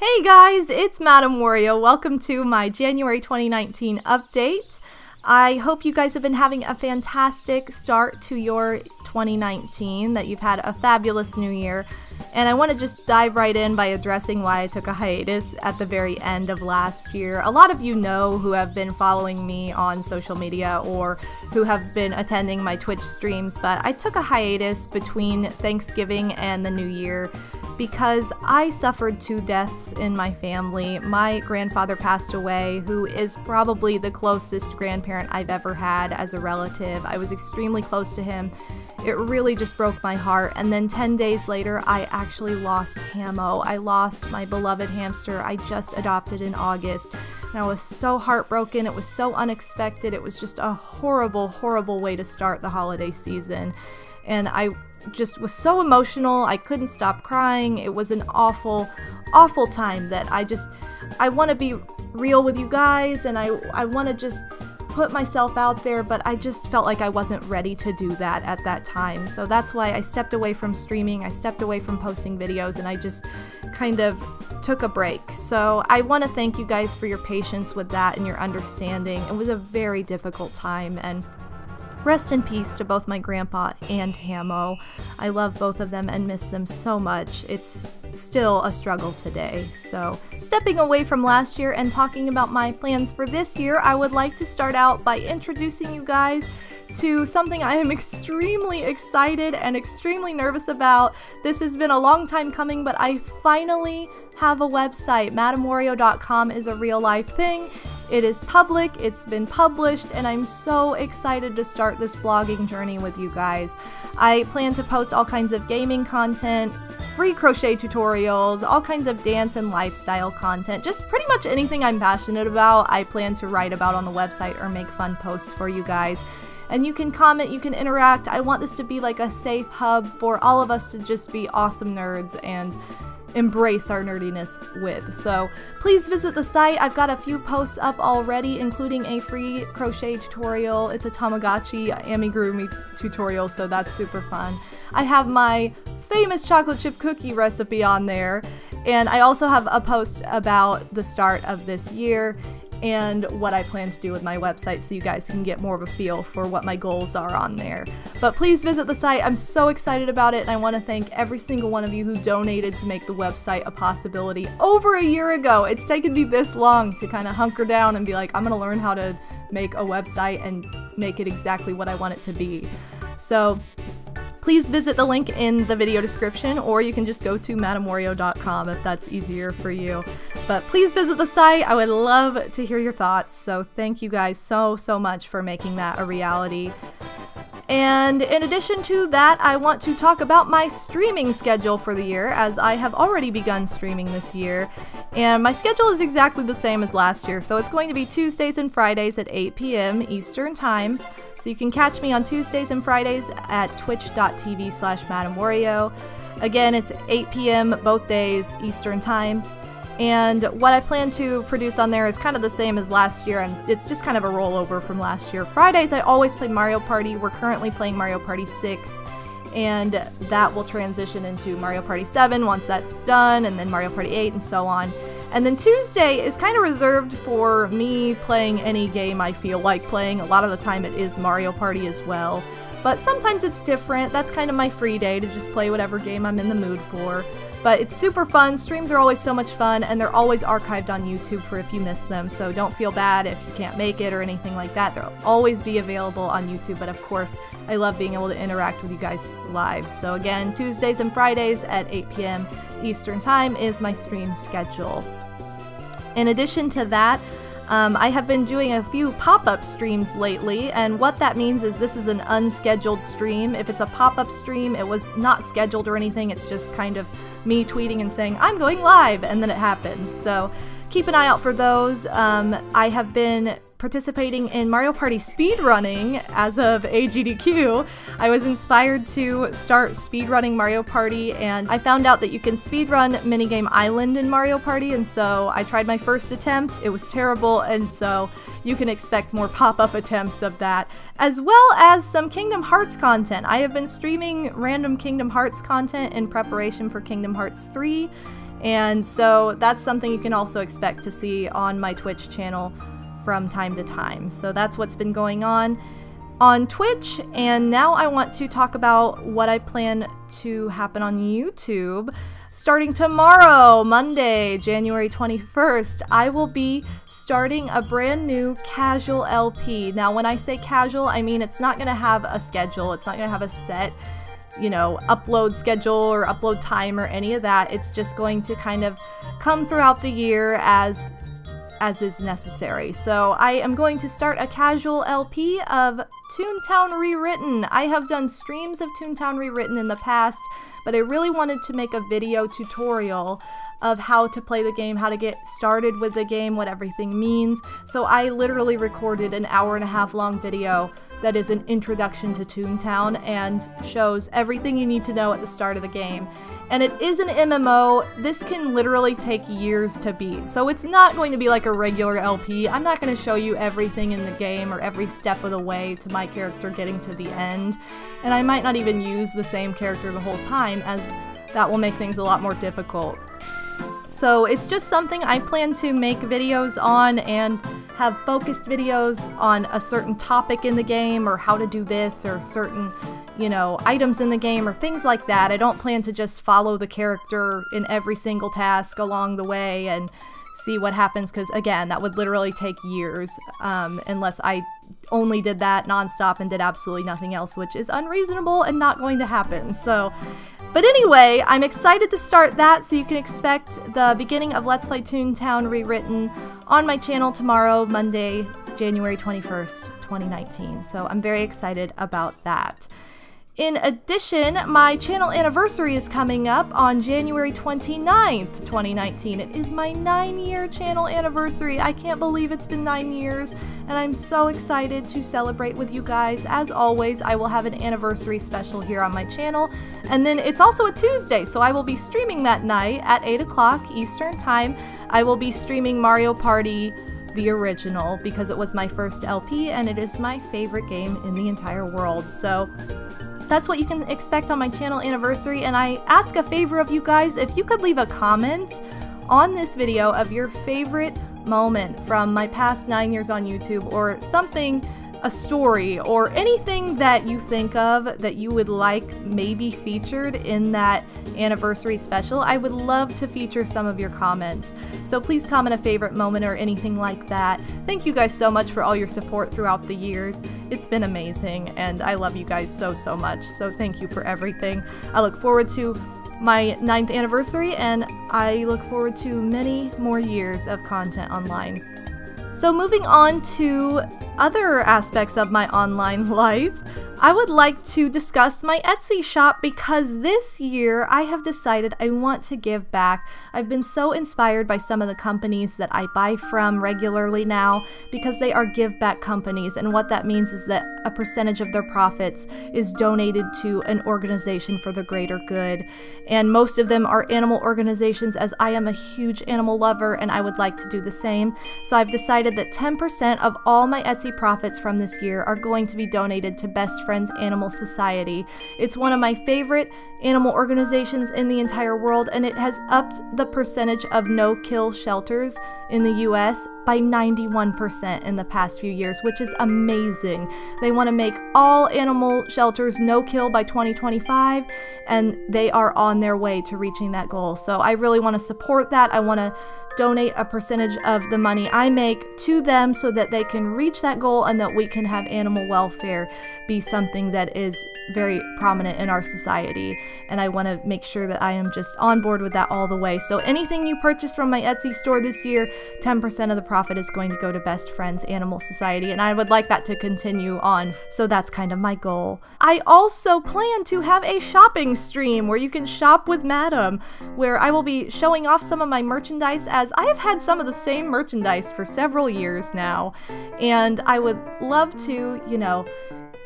Hey guys, it's Madame Wario. Welcome to my January 2019 update. I hope you guys have been having a fantastic start to your 2019, that you've had a fabulous new year. And I want to just dive right in by addressing why I took a hiatus at the very end of last year. A lot of you know who have been following me on social media or who have been attending my Twitch streams, but I took a hiatus between Thanksgiving and the new year because I suffered two deaths in my family. My grandfather passed away, who is probably the closest grandparent I've ever had as a relative. I was extremely close to him. It really just broke my heart. And then 10 days later, I actually lost Hamo. I lost my beloved hamster I just adopted in August. And I was so heartbroken. It was so unexpected. It was just a horrible, horrible way to start the holiday season. And I just was so emotional. I couldn't stop crying. It was an awful, awful time that I just, I want to be real with you guys and I, I want to just put myself out there, but I just felt like I wasn't ready to do that at that time. So that's why I stepped away from streaming, I stepped away from posting videos, and I just kind of took a break. So I want to thank you guys for your patience with that and your understanding. It was a very difficult time, and Rest in peace to both my grandpa and Hamo. I love both of them and miss them so much. It's still a struggle today. So, stepping away from last year and talking about my plans for this year, I would like to start out by introducing you guys to something I am extremely excited and extremely nervous about. This has been a long time coming, but I finally have a website. MadameWario.com is a real life thing. It is public, it's been published, and I'm so excited to start this blogging journey with you guys. I plan to post all kinds of gaming content, free crochet tutorials, all kinds of dance and lifestyle content, just pretty much anything I'm passionate about, I plan to write about on the website or make fun posts for you guys and you can comment, you can interact. I want this to be like a safe hub for all of us to just be awesome nerds and embrace our nerdiness with. So please visit the site. I've got a few posts up already, including a free crochet tutorial. It's a Tamagotchi amigurumi tutorial, so that's super fun. I have my famous chocolate chip cookie recipe on there, and I also have a post about the start of this year and what I plan to do with my website so you guys can get more of a feel for what my goals are on there. But please visit the site. I'm so excited about it and I want to thank every single one of you who donated to make the website a possibility over a year ago. It's taken me this long to kind of hunker down and be like, I'm going to learn how to make a website and make it exactly what I want it to be. So Please visit the link in the video description, or you can just go to madamewario.com if that's easier for you. But please visit the site. I would love to hear your thoughts. So thank you guys so, so much for making that a reality. And in addition to that, I want to talk about my streaming schedule for the year, as I have already begun streaming this year. And my schedule is exactly the same as last year, so it's going to be Tuesdays and Fridays at 8 p.m. Eastern Time. So you can catch me on Tuesdays and Fridays at twitch.tv slash madamewario. Again, it's 8 p.m. both days Eastern Time. And what I plan to produce on there is kind of the same as last year, and it's just kind of a rollover from last year. Fridays, I always play Mario Party. We're currently playing Mario Party 6, and that will transition into Mario Party 7 once that's done, and then Mario Party 8, and so on. And then Tuesday is kind of reserved for me playing any game I feel like playing. A lot of the time it is Mario Party as well. But sometimes it's different. That's kind of my free day to just play whatever game I'm in the mood for. But it's super fun. Streams are always so much fun, and they're always archived on YouTube for if you miss them. So don't feel bad if you can't make it or anything like that. They'll always be available on YouTube. But of course, I love being able to interact with you guys live. So again, Tuesdays and Fridays at 8 p.m. Eastern Time is my stream schedule. In addition to that, um, I have been doing a few pop-up streams lately, and what that means is this is an unscheduled stream. If it's a pop-up stream, it was not scheduled or anything, it's just kind of me tweeting and saying, I'm going live, and then it happens. So keep an eye out for those. Um, I have been participating in Mario Party speedrunning as of AGDQ, I was inspired to start speedrunning Mario Party and I found out that you can speedrun Minigame Island in Mario Party and so I tried my first attempt, it was terrible and so you can expect more pop-up attempts of that, as well as some Kingdom Hearts content. I have been streaming random Kingdom Hearts content in preparation for Kingdom Hearts 3 And so that's something you can also expect to see on my Twitch channel from time to time. So that's what's been going on on Twitch. And now I want to talk about what I plan to happen on YouTube. Starting tomorrow, Monday, January 21st, I will be starting a brand new casual LP. Now, when I say casual, I mean it's not going to have a schedule, it's not going to have a set you know, upload schedule or upload time or any of that. It's just going to kind of come throughout the year as as is necessary. So I am going to start a casual LP of Toontown Rewritten. I have done streams of Toontown Rewritten in the past, but I really wanted to make a video tutorial of how to play the game, how to get started with the game, what everything means. So I literally recorded an hour and a half long video that is an introduction to Toontown and shows everything you need to know at the start of the game. And it is an MMO. This can literally take years to beat. So it's not going to be like a regular LP. I'm not going to show you everything in the game or every step of the way to my character getting to the end. And I might not even use the same character the whole time as that will make things a lot more difficult. So it's just something I plan to make videos on and have focused videos on a certain topic in the game or how to do this or certain, you know, items in the game or things like that. I don't plan to just follow the character in every single task along the way and see what happens because again that would literally take years um, unless i only did that nonstop and did absolutely nothing else which is unreasonable and not going to happen. So but anyway i'm excited to start that so you can expect the beginning of let's play toontown rewritten on my channel tomorrow monday january 21st 2019 so i'm very excited about that in addition, my channel anniversary is coming up on January 29th, 2019. It is my nine year channel anniversary. I can't believe it's been nine years, and I'm so excited to celebrate with you guys. As always, I will have an anniversary special here on my channel, and then it's also a Tuesday, so I will be streaming that night at 8 o'clock Eastern Time. I will be streaming Mario Party the original because it was my first LP and it is my favorite game in the entire world. So that's what you can expect on my channel anniversary. And I ask a favor of you guys, if you could leave a comment on this video of your favorite moment from my past nine years on YouTube or something a story or anything that you think of that you would like maybe featured in that anniversary special, I would love to feature some of your comments. So please comment a favorite moment or anything like that. Thank you guys so much for all your support throughout the years. It's been amazing and I love you guys so, so much. So thank you for everything. I look forward to my ninth anniversary and I look forward to many more years of content online. So moving on to other aspects of my online life, I would like to discuss my Etsy shop because this year I have decided I want to give back. I've been so inspired by some of the companies that I buy from regularly now because they are give back companies, and what that means is that a percentage of their profits is donated to an organization for the greater good. And most of them are animal organizations, as I am a huge animal lover and I would like to do the same. So I've decided that 10% of all my Etsy profits from this year are going to be donated to Best Friends Animal Society. It's one of my favorite animal organizations in the entire world, and it has upped the percentage of no kill shelters in the US by 91% in the past few years, which is amazing. They want to make all animal shelters no kill by 2025, and they are on their way to reaching that goal. So I really want to support that. I want to donate a percentage of the money I make to them so that they can reach that goal and that we can have animal welfare be something that is very prominent in our society. And I want to make sure that I am just on board with that all the way. So anything you purchase from my Etsy store this year, 10% of the profit is going to go to Best Friends Animal Society. And I would like that to continue on. So that's kind of my goal. I also plan to have a shopping stream where you can shop with Madame, where I will be showing off some of my merchandise as I have had some of the same merchandise for several years now. And I would love to, you know,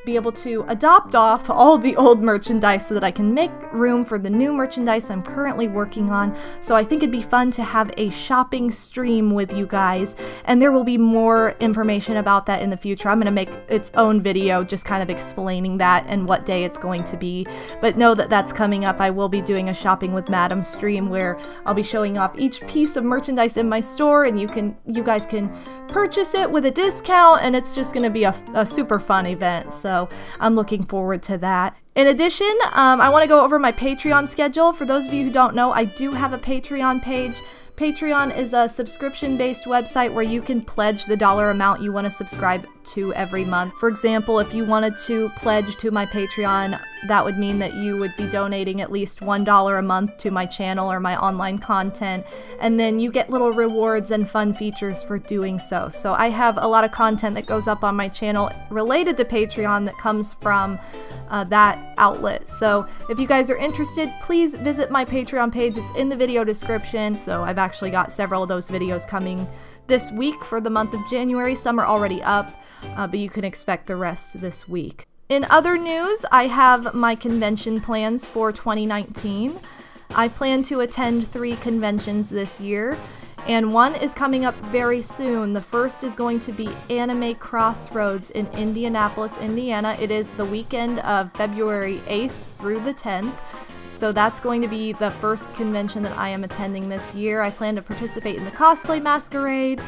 be able to adopt off all the old merchandise so that I can make room for the new merchandise I'm currently working on. So I think it'd be fun to have a shopping stream with you guys, and there will be more information about that in the future. I'm going to make its own video just kind of explaining that and what day it's going to be. But know that that's coming up. I will be doing a shopping with Madame stream where I'll be showing off each piece of merchandise in my store and you can you guys can purchase it with a discount and it's just going to be a, a, super fun event. So I'm looking forward to that. In addition, um, I want to go over my Patreon schedule. For those of you who don't know, I do have a Patreon page. Patreon is a subscription based website where you can pledge the dollar amount you want to subscribe to every month. For example, if you wanted to pledge to my Patreon, that would mean that you would be donating at least $1 a month to my channel or my online content, and then you get little rewards and fun features for doing so. So I have a lot of content that goes up on my channel related to Patreon that comes from uh, that outlet. So if you guys are interested, please visit my Patreon page. It's in the video description. So I've actually got several of those videos coming this week for the month of January. Some are already up, uh, but you can expect the rest this week. In other news, I have my convention plans for 2019. I plan to attend three conventions this year, and one is coming up very soon. The first is going to be Anime Crossroads in Indianapolis, Indiana. It is the weekend of February 8th through the 10th. So that's going to be the first convention that I am attending this year. I plan to participate in the cosplay masquerade.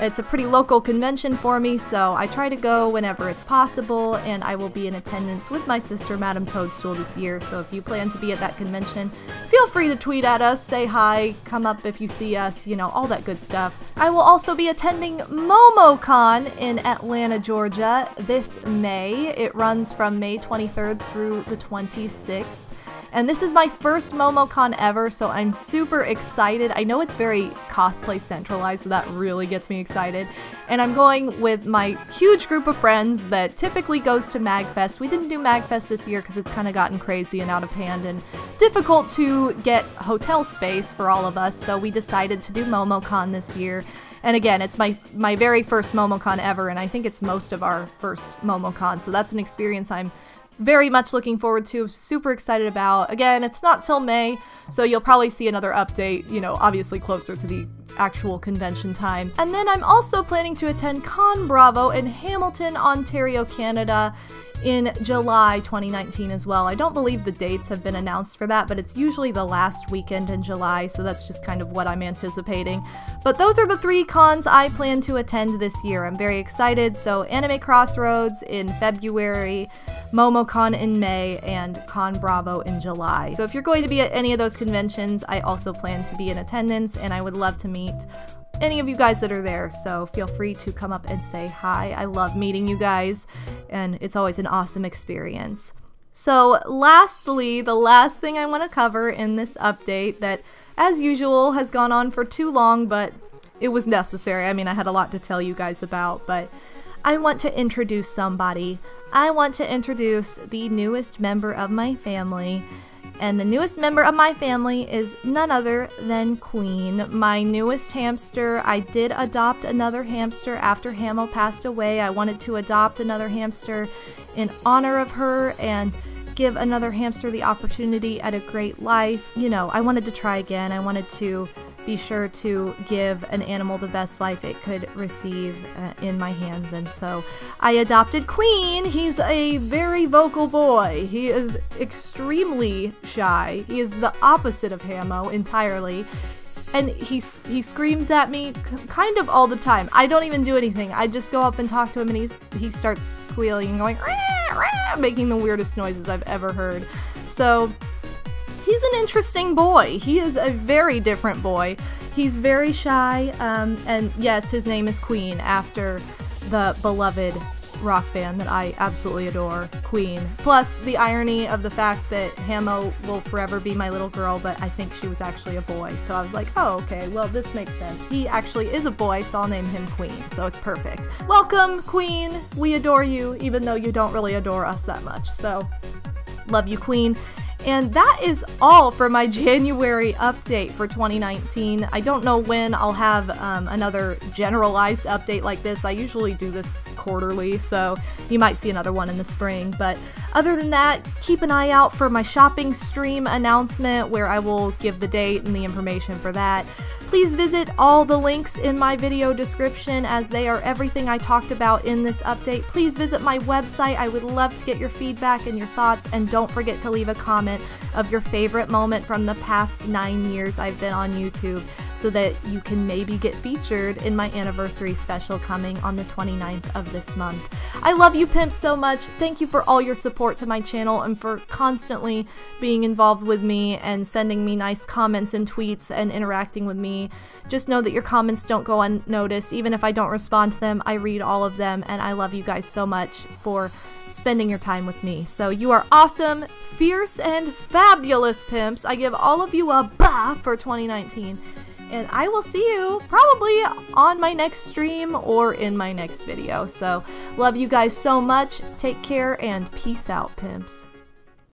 It's a pretty local convention for me, so I try to go whenever it's possible, and I will be in attendance with my sister, Madame Toadstool, this year. So if you plan to be at that convention, feel free to tweet at us, say hi, come up if you see us, you know, all that good stuff. I will also be attending MomoCon in Atlanta, Georgia this May. It runs from May 23rd through the 26th. And this is my first MomoCon ever, so I'm super excited. I know it's very cosplay centralized, so that really gets me excited. And I'm going with my huge group of friends that typically goes to MagFest. We didn't do MagFest this year because it's kind of gotten crazy and out of hand and difficult to get hotel space for all of us, so we decided to do MomoCon this year. And again, it's my my very first MomoCon ever, and I think it's most of our first MomoCon. So that's an experience I'm very much looking forward to, super excited about. Again, it's not till May, so you'll probably see another update, you know, obviously closer to the actual convention time. And then I'm also planning to attend ConBravo in Hamilton, Ontario, Canada in July 2019 as well. I don't believe the dates have been announced for that, but it's usually the last weekend in July, so that's just kind of what I'm anticipating. But those are the three cons I plan to attend this year. I'm very excited. So, Anime Crossroads in February, MomoCon in May, and ConBravo in July. So, if you're going to be at any of those conventions, I also plan to be in attendance, and I would love to meet any of you guys that are there, so feel free to come up and say hi. I love meeting you guys, and it's always an awesome experience. So, lastly, the last thing I want to cover in this update that, as usual, has gone on for too long, but it was necessary. I mean, I had a lot to tell you guys about, but I want to introduce somebody. I want to introduce the newest member of my family. And the newest member of my family is none other than Queen, my newest hamster. I did adopt another hamster after Hamo passed away. I wanted to adopt another hamster in honor of her and give another hamster the opportunity at a great life. You know, I wanted to try again. I wanted to be sure to give an animal the best life it could receive uh, in my hands. And so I adopted Queen. He's a very vocal boy. He is extremely shy. He is the opposite of Hamo entirely. And he, he screams at me kind of all the time. I don't even do anything. I just go up and talk to him and he's, he starts squealing and going, rah, rah, making the weirdest noises I've ever heard. So he's an interesting boy. He is a very different boy. He's very shy, um, and yes, his name is Queen after the beloved rock band that I absolutely adore, Queen. Plus, the irony of the fact that Hamo will forever be my little girl, but I think she was actually a boy. So I was like, oh, okay, well, this makes sense. He actually is a boy, so I'll name him Queen. So it's perfect. Welcome, Queen. We adore you, even though you don't really adore us that much. So, love you, Queen. And that is all for my January update for 2019. I don't know when I'll have um, another generalized update like this. I usually do this quarterly, so you might see another one in the spring. But other than that, keep an eye out for my shopping stream announcement where I will give the date and the information for that. Please visit all the links in my video description as they are everything I talked about in this update. Please visit my website. I would love to get your feedback and your thoughts, and don't forget to leave a comment of your favorite moment from the past nine years I've been on YouTube so that you can maybe get featured in my anniversary special coming on the 29th of this month. I love you pimps so much. Thank you for all your support to my channel and for constantly being involved with me and sending me nice comments and tweets and interacting with me. Just know that your comments don't go unnoticed. Even if I don't respond to them, I read all of them and I love you guys so much for spending your time with me. So you are awesome, fierce, and fabulous pimps. I give all of you a bah for 2019 and I will see you probably on my next stream or in my next video. So, love you guys so much. Take care and peace out, pimps.